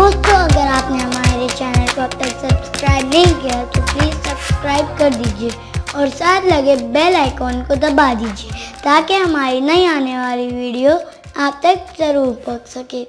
दोस्तों, अगर आपने हमारे चैनल को अब तक सब्सक्राइब नहीं किया तो प्लीज़ सब्सक्राइब कर दीजिए और साथ लगे बेल आइकॉन को दबा दीजिए, ताकि हमारी नई आने वाली वीडियो आप तक ज़रूर पहुँच सके।